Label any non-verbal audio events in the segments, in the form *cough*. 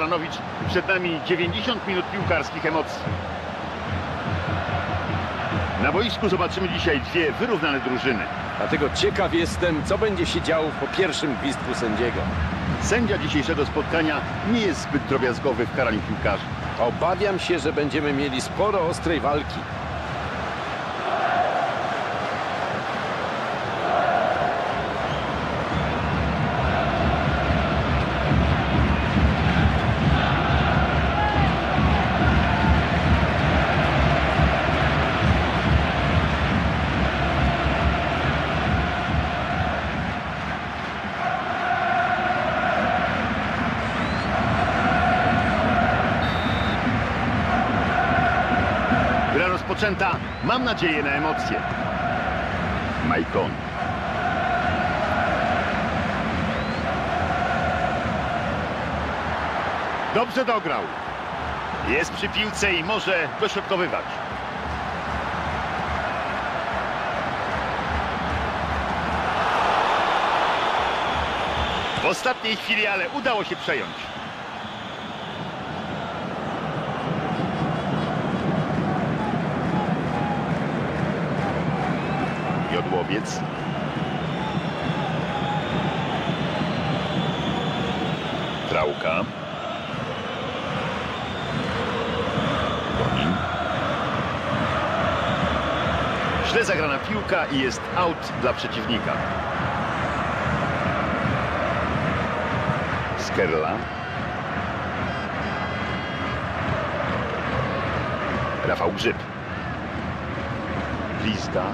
Stanowicz, przed nami 90 minut piłkarskich emocji. Na boisku zobaczymy dzisiaj dwie wyrównane drużyny. Dlatego ciekaw jestem, co będzie się działo po pierwszym gwizdku sędziego. Sędzia dzisiejszego spotkania nie jest zbyt drobiazgowy w karaniu piłkarzy. Obawiam się, że będziemy mieli sporo ostrej walki. Gra rozpoczęta. Mam nadzieję na emocje. Majkon. Dobrze dograł. Jest przy piłce i może dośrodkowywać. W ostatniej chwili, ale udało się przejąć. Jodłowiec. Trałka. Gonin. Źle zagrana piłka i jest out dla przeciwnika. Skerla. Rafał Grzyb. Lista.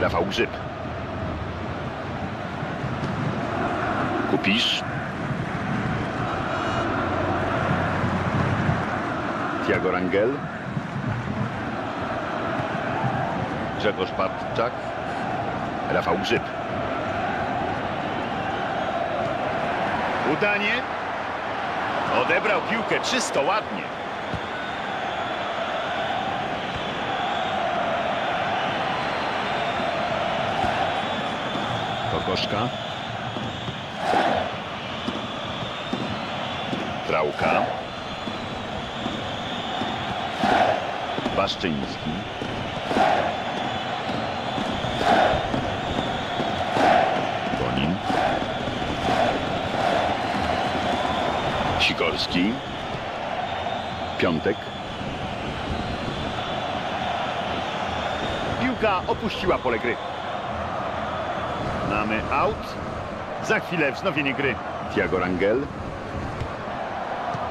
Rafał Grzyb. Kupisz. Tiago Rangel. Grzegorz Bartczak. Rafał Grzyb. Udanie. Odebrał piłkę czysto, ładnie. Kokoszka. Trałka. Baszczyński. Konin. Sikorski. Piątek. Piłka opuściła pole gry. Mamy out. Za chwilę wznowienie gry. Tiago Rangel.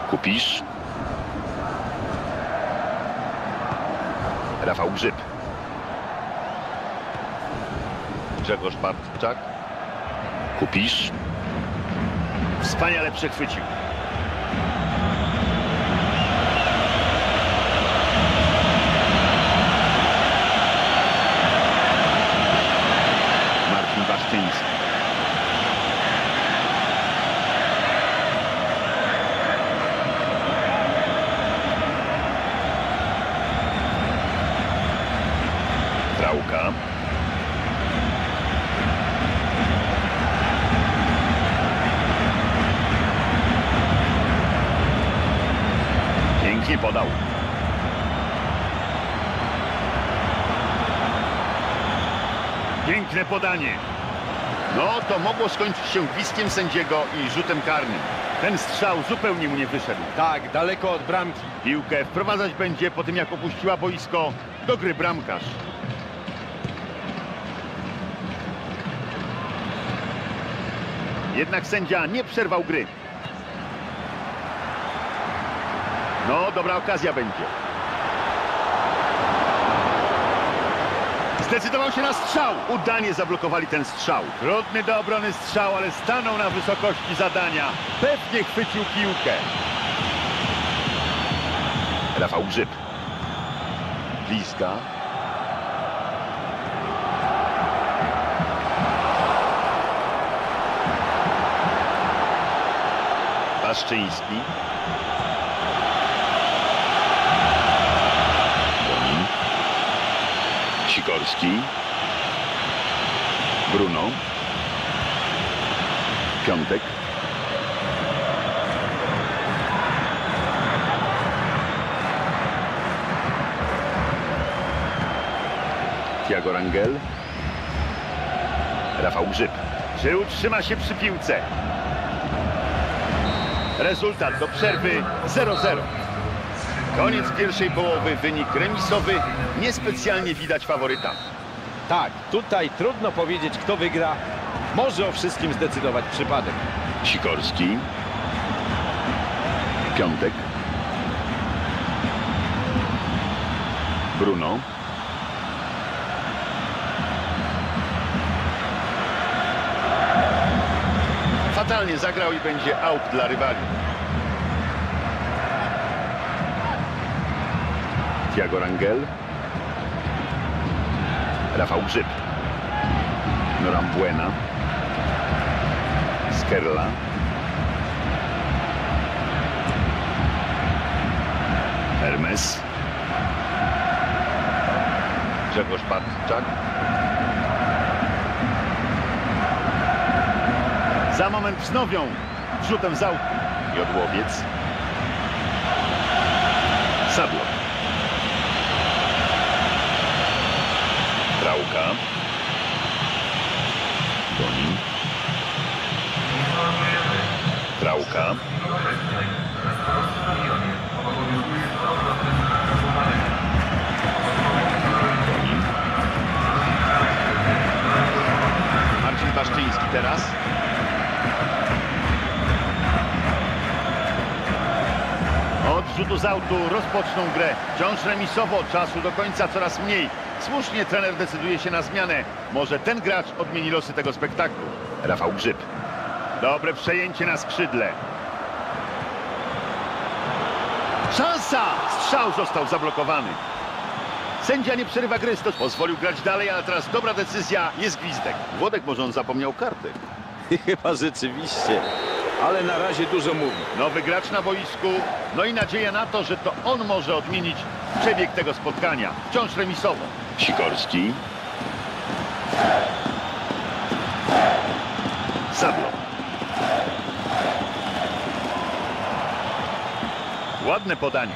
Kupisz. Rafał Grzyb. Grzegorz Bartczak. Kupisz. Wspaniale przechwycił. Marcin Baszczyński. Trałka. Pięknie podał. Piękne podanie. No, to mogło skończyć się gwizdkiem sędziego i rzutem karnym. Ten strzał zupełnie mu nie wyszedł. Tak, daleko od bramki. Piłkę wprowadzać będzie po tym, jak opuściła boisko do gry bramkarz. Jednak sędzia nie przerwał gry. No, dobra okazja będzie. Zdecydował się na strzał. Udanie zablokowali ten strzał. Trudny do obrony strzał, ale stanął na wysokości zadania. Pewnie chwycił piłkę. Rafał Grzyb. Bliska. Baszczyński. Kwiatkowski. Bruno. Piątek. Tiago Rangel. Rafał Grzyb. Czy utrzyma się przy piłce? Rezultat do przerwy 0-0. Koniec pierwszej połowy, wynik remisowy. Niespecjalnie widać faworyta. Tak, tutaj trudno powiedzieć, kto wygra. Może o wszystkim zdecydować przypadek. Sikorski. Piątek. Bruno. Fatalnie zagrał i będzie out dla rywali. Tiago Rangel. Rafał Grzyb. Noram Buena. Skerla. Hermes. Grzegorz Bartczak. Za moment wznowią rzutem z autu. Jodłowiec. Sadło. Trałka. Goni. Trałka. Goni. Marcin Baszczyński teraz. Od rzutu z autu rozpoczną grę. Wciąż remisowo, czasu do końca coraz mniej. Słusznie trener decyduje się na zmianę. Może ten gracz odmieni losy tego spektaklu. Rafał Grzyb. Dobre przejęcie na skrzydle. Szansa! Strzał został zablokowany. Sędzia nie przerywa gry, to pozwolił grać dalej, ale teraz dobra decyzja, jest gwizdek. Włodek może on zapomniał karty. *laughs* Chyba rzeczywiście. Ale na razie dużo mówi. Nowy gracz na boisku, no i nadzieja na to, że to on może odmienić przebieg tego spotkania. Wciąż remisowo. Sikorski. Sadlo. Ładne podanie.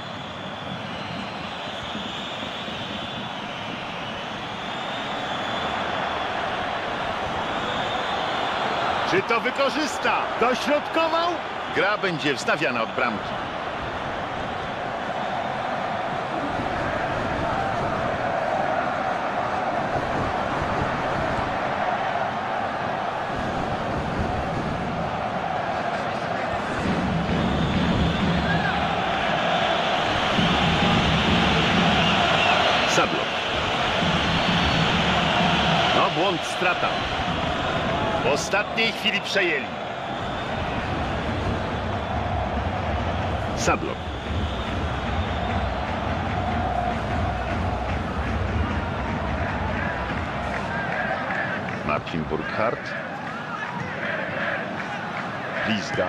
Czy to wykorzysta? Dośrodkował? Gra będzie wstawiana od bramki. Błąd, strata. W ostatniej chwili przejęli. Sadlo. Marcin Burkhardt. Lizga.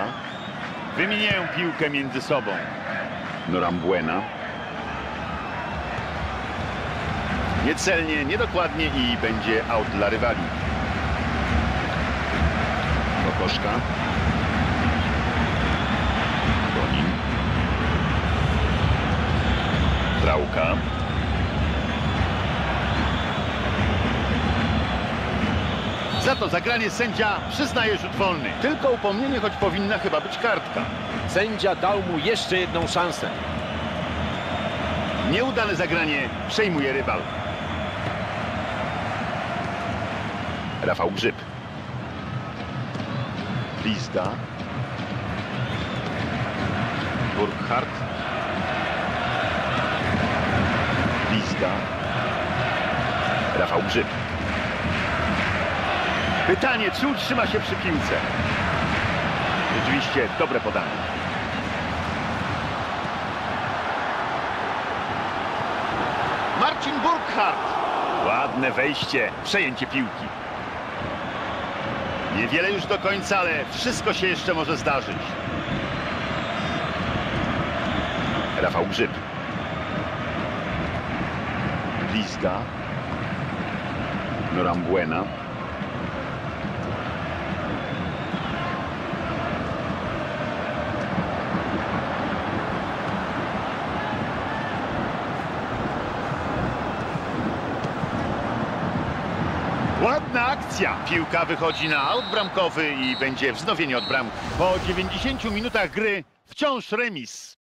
Wymieniają piłkę między sobą. Norambuena. Niecelnie, niedokładnie i będzie out dla rywali. Kokoszka. Goni. Trałka. Za to zagranie sędzia przyznaje rzut wolny. Tylko upomnienie, choć powinna chyba być kartka. Sędzia dał mu jeszcze jedną szansę. Nieudane zagranie przejmuje rywal. Rafał Grzyb. Lizda. Burkhardt. Lizda. Rafał Grzyb. Pytanie, czy utrzyma się przy piłce? Rzeczywiście dobre podanie. Marcin Burkhardt. Ładne wejście, przejęcie piłki. Niewiele już do końca, ale wszystko się jeszcze może zdarzyć. Rafał Grzyb. Lizga. Norambuena. Akcja. Piłka wychodzi na aut bramkowy i będzie wznowienie od bramki. Po 90 minutach gry wciąż remis.